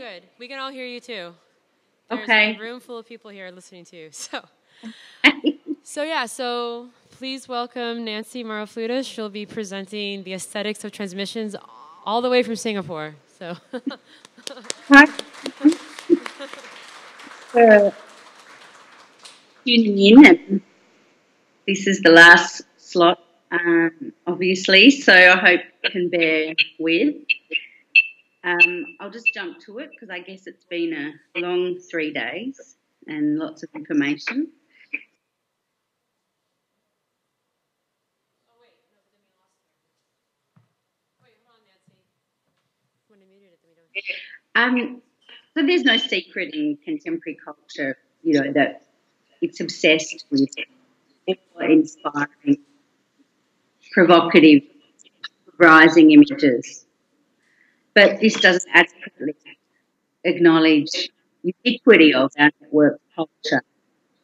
Good. We can all hear you too. There's Okay. a room full of people here listening to you. So, so yeah. So please welcome Nancy Mauro-Flude. She'll be presenting the aesthetics of transmissions all the way from Singapore. So, Hi. For tuning in, and this is the last slot, um, obviously, so I hope you can bear with. Um, I'll just jump to it because I guess it's been a long three days and lots of information. Um, so there's no secret in contemporary culture, you know, that it's obsessed with inspiring, provocative, rising images. But this doesn't adequately acknowledge ubiquity of our network culture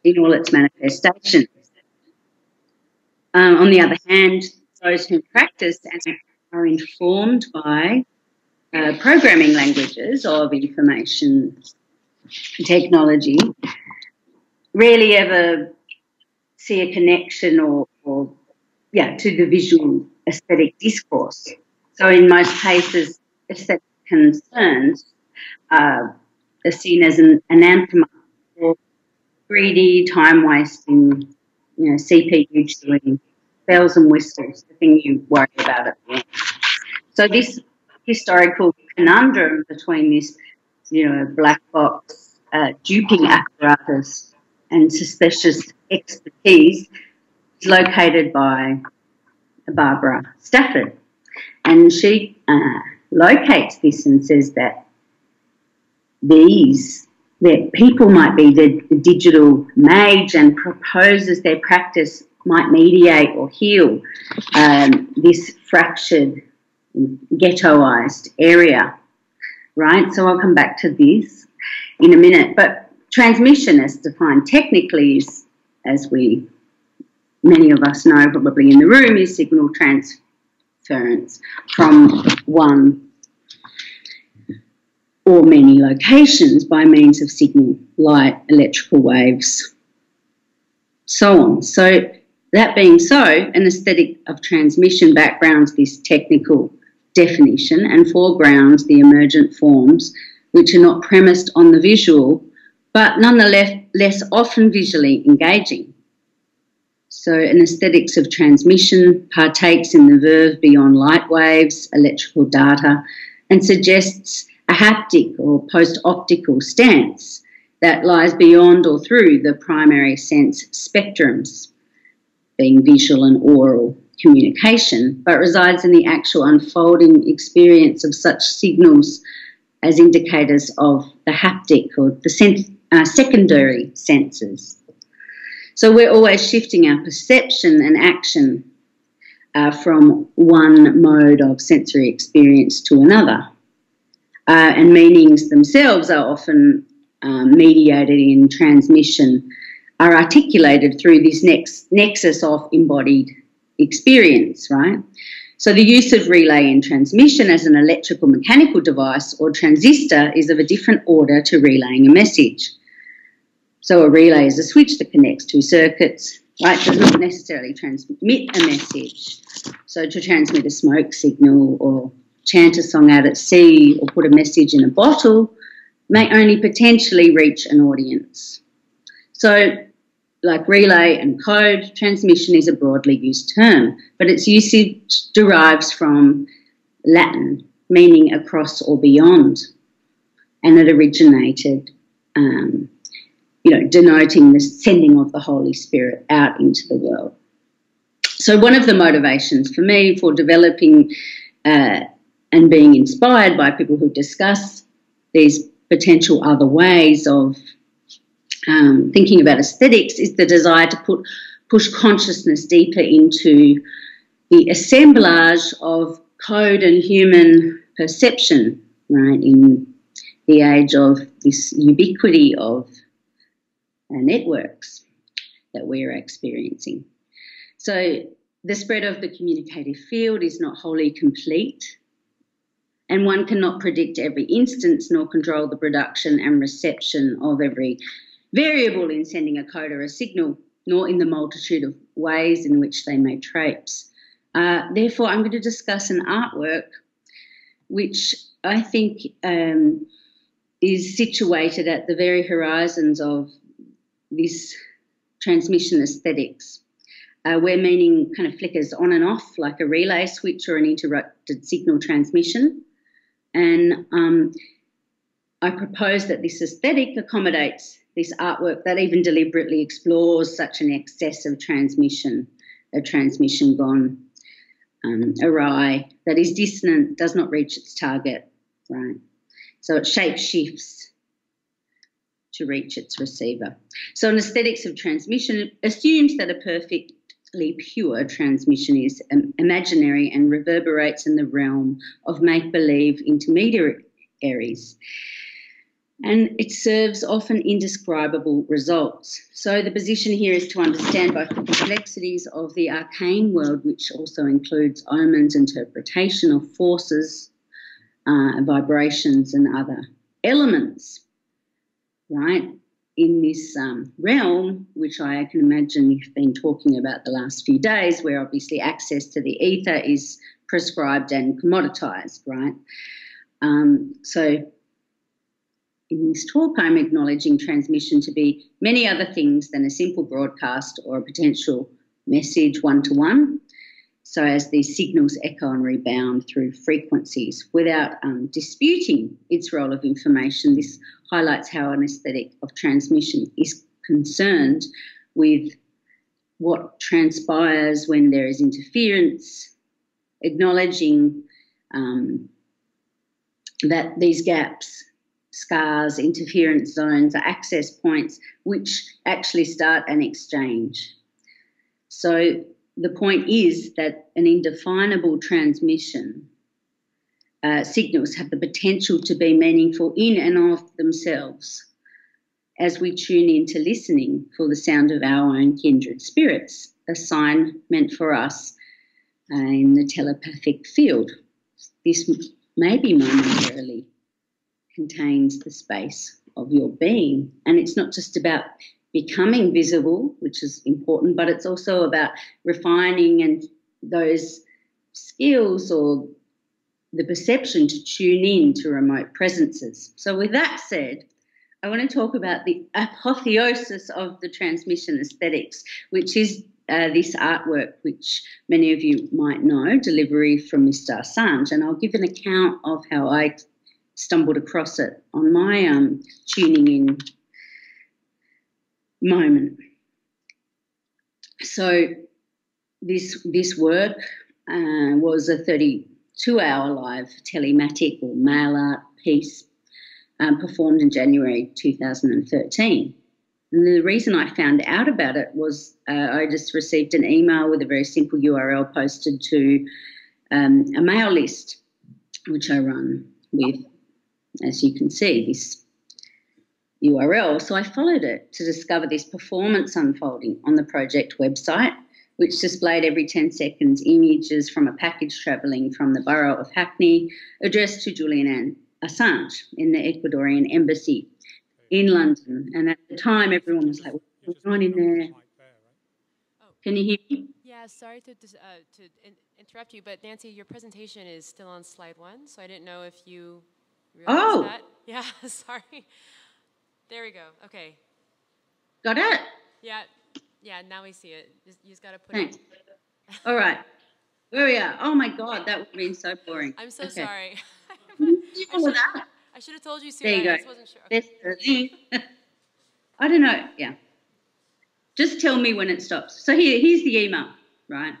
in all its manifestations. Um, on the other hand, those who practice and are informed by uh, programming languages of information technology rarely ever see a connection or, or yeah to the visual aesthetic discourse. So in most cases, aesthetic concerns uh, are seen as an anathema or greedy, time wasting, you know, CPU chewing, bells and whistles, the thing you worry about at the end. So this historical conundrum between this, you know, black box uh, duping apparatus and suspicious expertise is located by Barbara Stafford. And she uh, locates this and says that these, that people might be the, the digital mage and proposes their practice might mediate or heal um, this fractured ghettoized area, right? So I'll come back to this in a minute. But transmission, as defined technically, is, as we many of us know probably in the room, is signal from one or many locations by means of signal, light, electrical waves, so on. So that being so, an aesthetic of transmission backgrounds this technical definition and foregrounds the emergent forms which are not premised on the visual but nonetheless less often visually engaging. So, an aesthetics of transmission partakes in the verve beyond light waves, electrical data, and suggests a haptic or post optical stance that lies beyond or through the primary sense spectrums, being visual and oral communication, but resides in the actual unfolding experience of such signals as indicators of the haptic or the sen- uh, secondary senses. So we're always shifting our perception and action uh, from one mode of sensory experience to another. Uh, and meanings themselves are often um, mediated in transmission, are articulated through this next nexus of embodied experience, right? So the use of relay in transmission as an electrical mechanical device or transistor is of a different order to relaying a message. So a relay is a switch that connects two circuits, right? Does not necessarily transmit a message. So to transmit a smoke signal or chant a song out at sea or put a message in a bottle may only potentially reach an audience. So like relay and code, transmission is a broadly used term, but its usage derives from Latin, meaning across or beyond, and it originated, um, you know, denoting the sending of the Holy Spirit out into the world. So, one of the motivations for me for developing uh, and being inspired by people who discuss these potential other ways of um, thinking about aesthetics is the desire to put push consciousness deeper into the assemblage of code and human perception, right? In the age of this ubiquity of networks that we're experiencing. So the spread of the communicative field is not wholly complete and one cannot predict every instance nor control the production and reception of every variable in sending a code or a signal, nor in the multitude of ways in which they may traipse. Uh, therefore, I'm going to discuss an artwork which I think um, is situated at the very horizons of this transmission aesthetics. Uh, where meaning kind of flickers on and off like a relay switch or an interrupted signal transmission. And um, I propose that this aesthetic accommodates this artwork that even deliberately explores such an excess of transmission, a transmission gone um, awry, that is dissonant, does not reach its target, right? So it shape shifts to reach its receiver. So, an aesthetics of transmission assumes that a perfectly pure transmission is imaginary and reverberates in the realm of make believe intermediaries and it serves often indescribable results. So, the position here is to understand both the complexities of the arcane world, which also includes omens, interpretation of forces, uh, vibrations, and other elements, right? In this um, realm, which I can imagine you've been talking about the last few days, where obviously access to the ether is prescribed and commoditized, right? Um, so, in this talk, I'm acknowledging transmission to be many other things than a simple broadcast or a potential message one to one. So, as these signals echo and rebound through frequencies without um, disputing its role of information, this highlights how an aesthetic of transmission is concerned with what transpires when there is interference, acknowledging um, that these gaps scars, interference zones, are access points which actually start an exchange. So the point is that an indefinable transmission uh, signals have the potential to be meaningful in and of themselves as we tune into listening for the sound of our own kindred spirits, a sign meant for us uh, in the telepathic field. This may be momentarily contains the space of your being. And it's not just about becoming visible, which is important, but it's also about refining and those skills or the perception to tune in to remote presences. So, with that said, I want to talk about the apotheosis of the transmission aesthetics, which is uh, this artwork, which many of you might know, delivery from Mr. Assange. And I'll give an account of how I stumbled across it on my um, tuning in moment. So this this work uh, was a 32 hour live telematic or mail art piece um, performed in January 2013. And the reason I found out about it was uh, I just received an email with a very simple URL posted to um, a mail list, which I run with as you can see, this URL. So I followed it to discover this performance unfolding on the project website, which displayed every 10 seconds images from a package travelling from the borough of Hackney addressed to Julian Assange in the Ecuadorian embassy in London. And at the time, everyone was like, what's going on in there? Can you hear me? Yeah, sorry to, uh, to in interrupt you, but Nancy, your presentation is still on slide one, so I didn't know if you oh. That? Yeah, sorry. There we go. Okay. Got it? Yeah. Yeah, now we see it. Just, you just got to put Thanks. it. All right. Where we are. Oh my God, that would have been so boring. I'm so okay. sorry. I should have told you sooner. There you go. I just wasn't sure. Okay. I don't know. Yeah. Just tell me when it stops. So here, here's the email, right?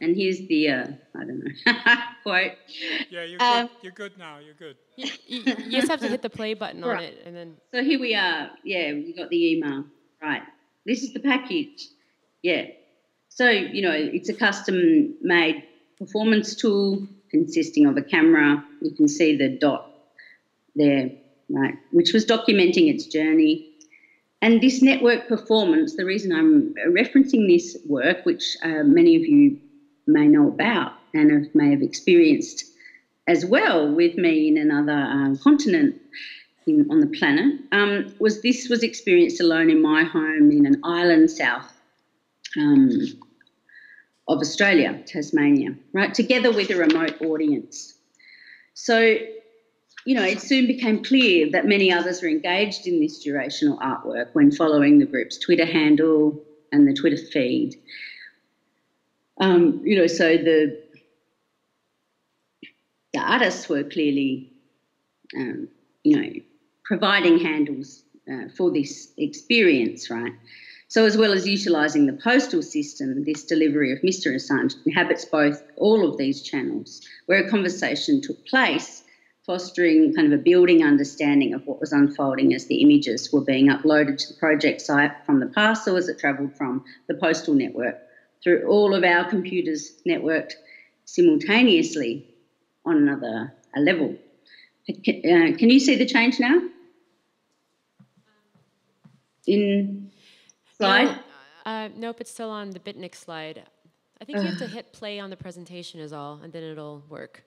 And here's the, uh, I don't know, quote. Yeah, you're, um, good. you're good now. You're good. You, you, you, just have to hit the play button right. on it and then. So here we are. Yeah, we got the email. Right. This is the package. Yeah. So, you know, it's a custom made performance tool consisting of a camera. You can see the dot there, right, which was documenting its journey. And this network performance, the reason I'm referencing this work, which uh, many of you may know about and have, may have experienced as well with me in another uh, continent in, on the planet um, was this was experienced alone in my home in an island south um, of Australia, Tasmania, right, together with a remote audience. So, you know, it soon became clear that many others were engaged in this durational artwork when following the group's Twitter handle and the Twitter feed. Um, you know, so the the artists were clearly, um, you know, providing handles uh, for this experience, right? So, as well as utilising the postal system, this delivery of Mr. Assange inhabits both all of these channels where a conversation took place, fostering kind of a building understanding of what was unfolding as the images were being uploaded to the project site from the parcel as it travelled from the postal network through all of our computers networked simultaneously on another level. Uh, can you see the change now? In slide? No, uh, nope, it's still on the Bitnik slide. I think you have to hit play on the presentation is all, and then it'll work.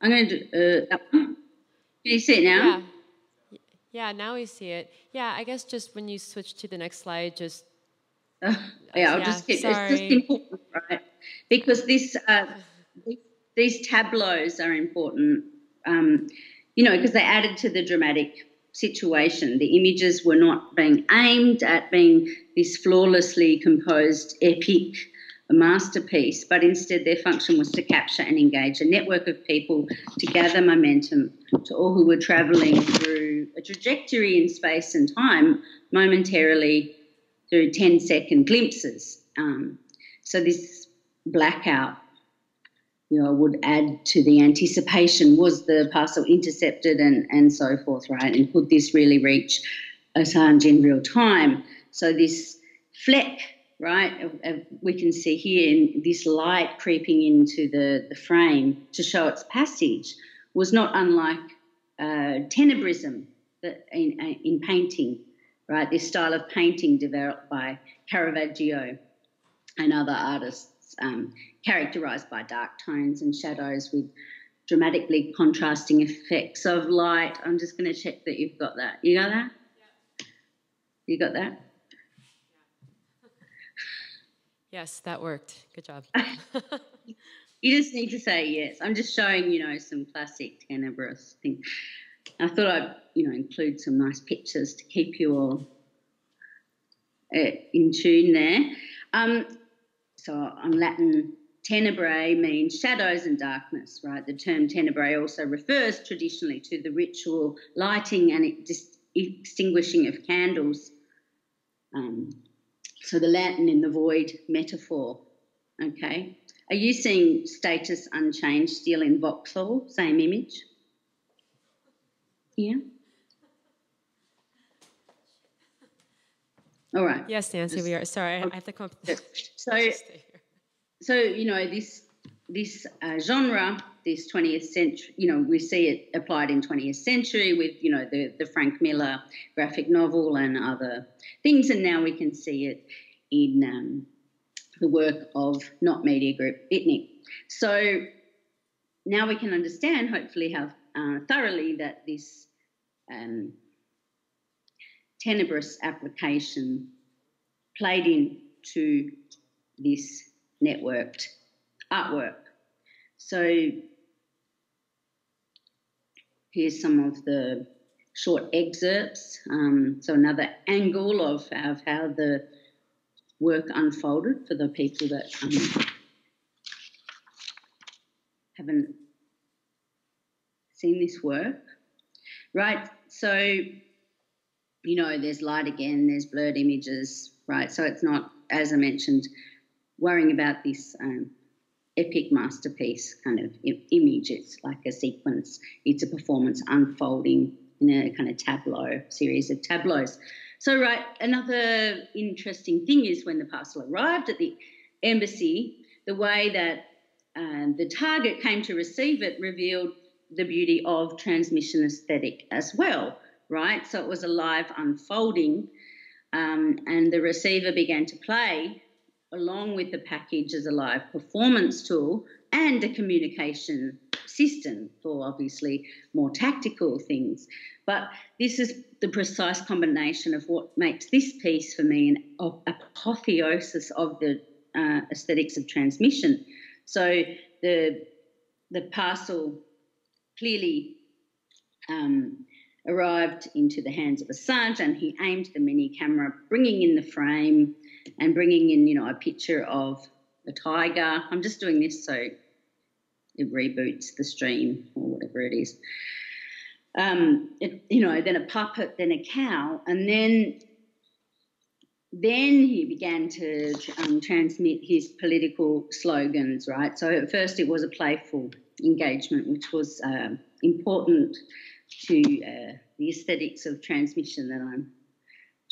I'm going to do uh. Can you see it now? Yeah. Yeah, now we see it. Yeah, I guess just when you switch to the next slide, just yeah, I'll yeah, just keep. It's just important, right? Because this, uh, these tableaus are important. Um, you know, because they added to the dramatic situation. The images were not being aimed at being this flawlessly composed epic masterpiece, but instead their function was to capture and engage a network of people to gather momentum to all who were travelling through a trajectory in space and time momentarily through 10 second glimpses. Um, so this blackout you know, would add to the anticipation. Was the parcel intercepted and, and so forth, right? And could this really reach Assange in real time? So this fleck, right, we can see here in this light creeping into the, the frame to show its passage was not unlike uh, tenebrism in, in painting, right? This style of painting developed by Caravaggio and other artists um, characterized by dark tones and shadows with dramatically contrasting effects of light. I'm just going to check that you've got that. You got that? Yeah. You got that? Yes, that worked. Good job. you just need to say yes. I'm just showing, you know, some classic tenebrous things. I thought I'd, you know, include some nice pictures to keep you all uh, in tune there. Um, so on Latin, tenebrae means shadows and darkness, right? The term tenebrae also refers traditionally to the ritual lighting and extinguishing of candles. Um, so the Latin in the void metaphor, okay? Are you seeing status unchanged still in Vauxhall? Same image? All right. Yes, Nancy, Just, we are. Sorry, okay. I have to come. up. so, so you know this this uh, genre, this 20th century, you know, we see it applied in 20th century with you know the the Frank Miller graphic novel and other things, and now we can see it in um, the work of Not Media Group Bitnik. So now we can understand, hopefully, how uh, thoroughly that this um, tenebrous application played into this networked artwork. So here's some of the short excerpts. Um, so another angle of, of how the work unfolded for the people that um, haven't seen this work. Right, so you know, there's light again, there's blurred images, right? So it's not, as I mentioned, worrying about this um, epic masterpiece kind of image. It's like a sequence, it's a performance unfolding in a kind of tableau, series of tableaus. So, right, another interesting thing is when the parcel arrived at the embassy, the way that um, the target came to receive it revealed the beauty of transmission aesthetic as well right? So it was a live unfolding, um, and the receiver began to play along with the package as a live performance tool and a communication system for obviously more tactical things. But this is the precise combination of what makes this piece for me an apotheosis of the uh, aesthetics of transmission. So the the parcel clearly um, arrived into the hands of Assange, and he aimed the mini camera, bringing in the frame and bringing in, you know, a picture of a tiger. I'm just doing this so it reboots the stream or whatever it is. Um, it, you know, then a puppet, then a cow, and then then he began to um, transmit his political slogans, right? So at first it was a playful engagement, which was uh, important to uh, the aesthetics of transmission that I'm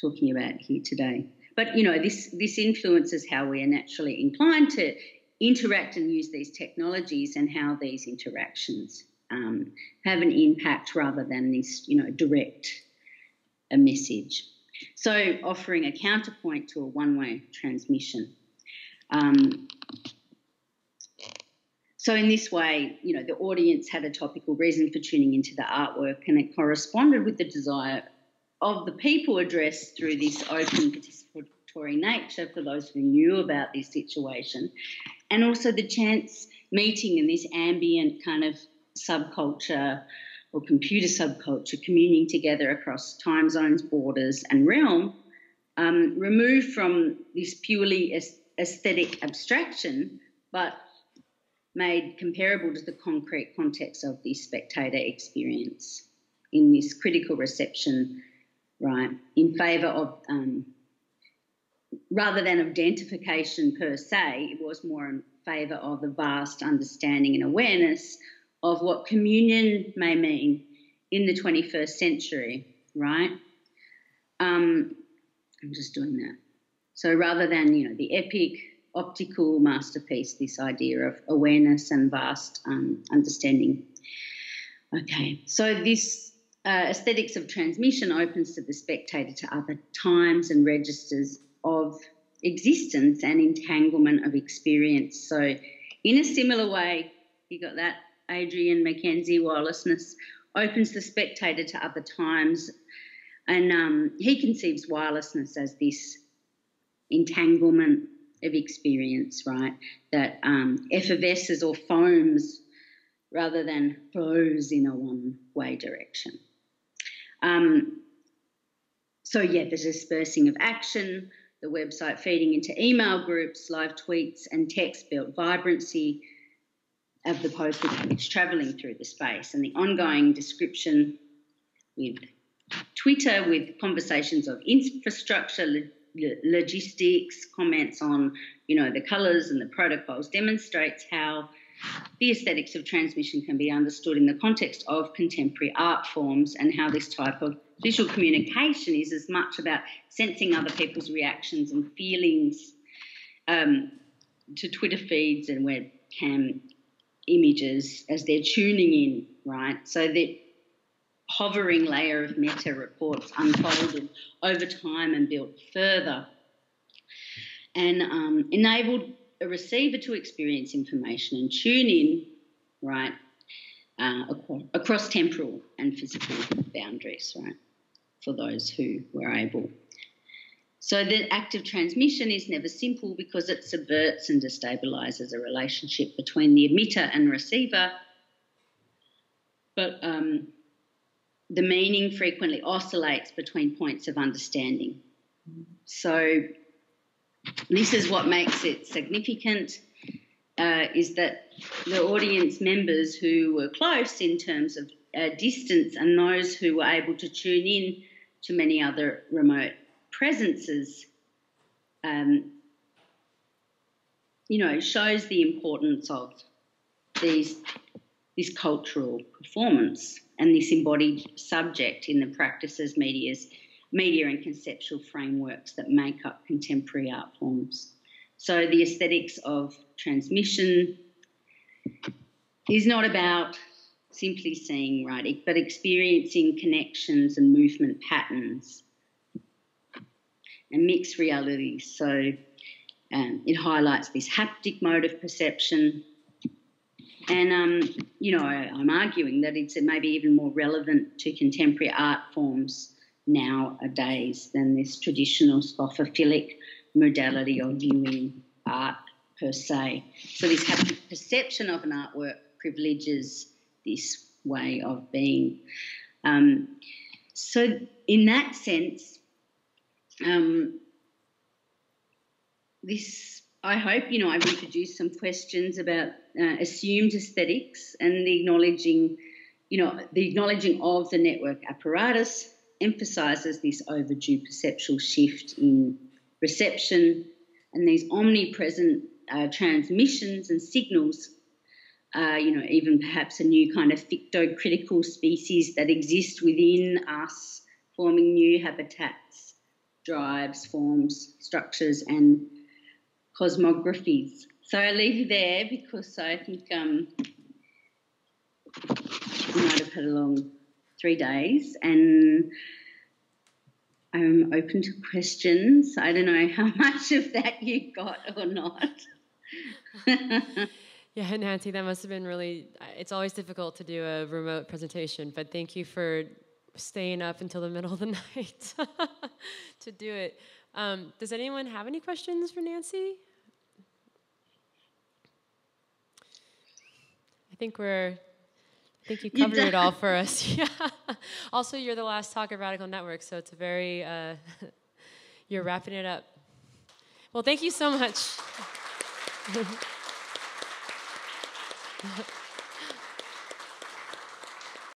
talking about here today. But you know, this this influences how we are naturally inclined to interact and use these technologies, and how these interactions um, have an impact rather than this, you know, direct a message. So, offering a counterpoint to a one-way transmission. Um, so in this way, you know, the audience had a topical reason for tuning into the artwork and it corresponded with the desire of the people addressed through this open participatory nature for those who knew about this situation and also the chance meeting in this ambient kind of subculture or computer subculture communing together across time zones, borders, and realm, um, removed from this purely aesthetic abstraction, but made comparable to the concrete context of the spectator experience in this critical reception, right, in favour of, um, rather than identification per se, it was more in favour of the vast understanding and awareness of what communion may mean in the 21st century, right? Um, I'm just doing that. So rather than, you know, the epic optical masterpiece, this idea of awareness and vast um, understanding. Okay, so this uh, aesthetics of transmission opens to the spectator to other times and registers of existence and entanglement of experience. So, in a similar way, you got that Adrian Mackenzie wirelessness opens the spectator to other times, and um, he conceives wirelessness as this entanglement of experience, right? That um, effervesces or foams rather than flows in a one way direction. Um, so, yeah, the dispersing of action, the website feeding into email groups, live tweets, and text built vibrancy of the posted image travelling through the space, and the ongoing description with Twitter with conversations of infrastructure, logistics, comments on, you know, the colours and the protocols demonstrates how the aesthetics of transmission can be understood in the context of contemporary art forms and how this type of visual communication is as much about sensing other people's reactions and feelings um, to Twitter feeds and webcam images as they're tuning in, right? So that hovering layer of meta reports unfolded over time and built further and um, enabled a receiver to experience information and tune in, right, uh, across temporal and physical boundaries, right, for those who were able. So the active transmission is never simple because it subverts and destabilizes a relationship between the emitter and receiver. But um, the meaning frequently oscillates between points of understanding. So, this is what makes it significant uh, is that the audience members who were close in terms of uh, distance and those who were able to tune in to many other remote presences, um, you know, shows the importance of these this cultural performance and this embodied subject in the practices, media's, media and conceptual frameworks that make up contemporary art forms. So the aesthetics of transmission is not about simply seeing writing, but experiencing connections and movement patterns and mixed realities. So um, it highlights this haptic mode of perception And, um, you know, I, am arguing that it's maybe even more relevant to contemporary art forms nowadays than this traditional scopophilic modality of viewing art per se. So, this haptic perception of an artwork privileges this way of being. Um, so, in that sense, um, this I hope you know I've introduced some questions about uh, assumed aesthetics and the acknowledging, you know, the acknowledging of the network apparatus emphasises this overdue perceptual shift in reception and these omnipresent uh, transmissions and signals. Uh, you know, even perhaps a new kind of fictocritical species that exist within us, forming new habitats, drives, forms, structures, and cosmographies. So I leave you there because I think um, we might have had a long three days and I'm open to questions. I don't know how much of that you got or not. yeah, Nancy, that must have been really, it's always difficult to do a remote presentation, but thank you for staying up until the middle of the night to do it. Um, does anyone have any questions for Nancy? I think we're I think you covered it all for us. Yeah. also, you're the last talk at Radical Network, so it's a very uh, you're wrapping it up. Well, thank you so much.